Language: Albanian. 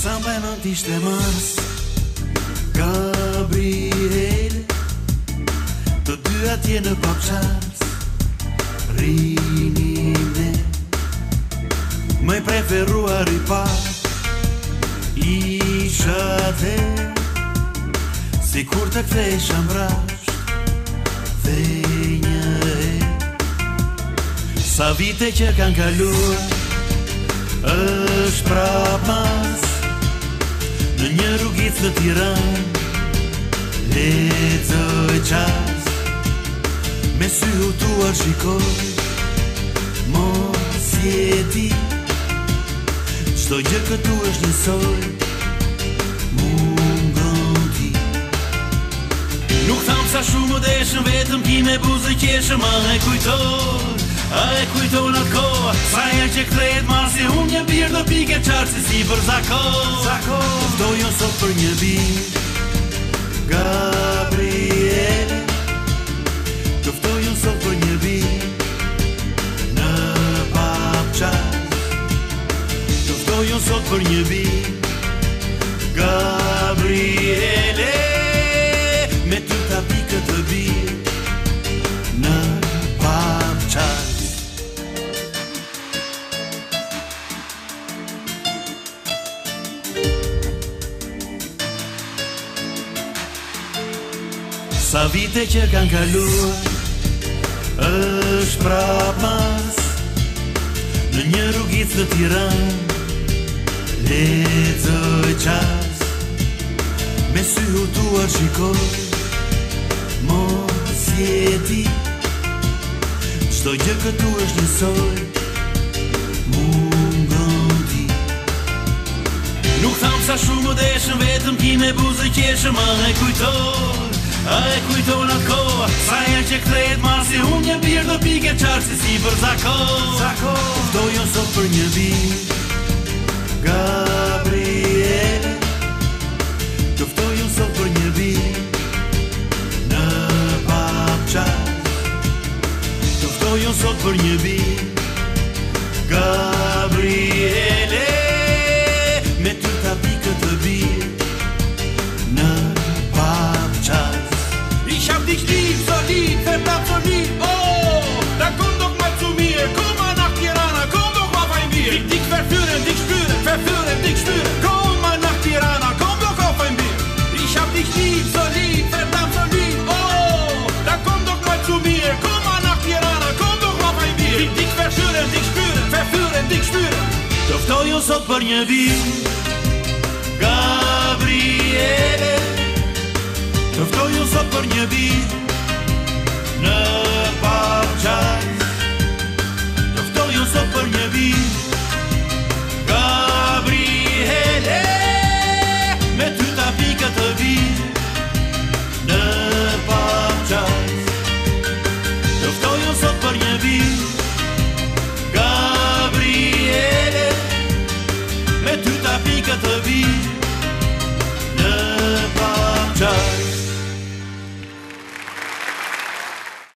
Sa më në tishtë e mas Gabriel Të dy atje në papqas Rinime Më i preferuar i pas I shate Si kur të kthe i Dhe një e Sa vite që kanë kaluar është prapë mas Në një rrugit së tira Në të e qas Me sy u tua shikoj Mo si e ti Qdo gjë këtu është një soj Nuk thamë sa shumë dhe vetëm Ti me buzë i keshë ma e kujtoj A e kujtu në tko Sa e që kletë masi Unë një birë do pike qarë Si si për zakon Dofto jo ju në sot për një birë Gabriel Dofto jo ju në sot për një birë Në pap qarë Dofto jo ju në sot për një birë Gabriel Sa vite që kanë kaluar është mas Në një rrugicë të tiran Lecë e qas Me sy hutuar shikoj mos jeti e Qdo gjë këtu është një soj Mungë ti Nuk thamë sa shumë dhe shumë vetëm Kime buzë i ma e kujtoj që ma masi unë një birë do pike qarë si, si për zakon. Zakon. Do jo sot për një ditë. Gabriel. Do ju jo sot për një ditë. Në papçat. Do të jo sot për një ditë. ti Se ta të mi oh, Da kundok ma të mi E koma na tirana Kundok ma fajn bir Dik fer fyre, dik shpyre Fer fyre, dik shpyre Koma na tirana Kundok ma fajn bir I shab dik shi Së li Se ta të mi oh, Da kundok ma të mi E koma na tirana Kundok ma fajn bir Dik fer fyre, dik shpyre Fer fyre, dik shpyre Doftoju për një bir Gabriele Të vdoju për një bitë